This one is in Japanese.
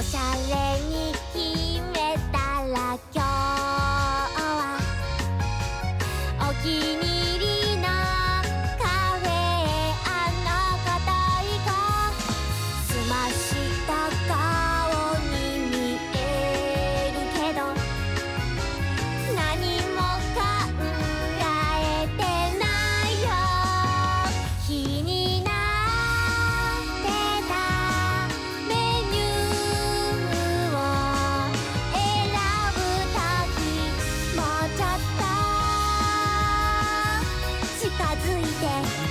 おしゃれ Yeah.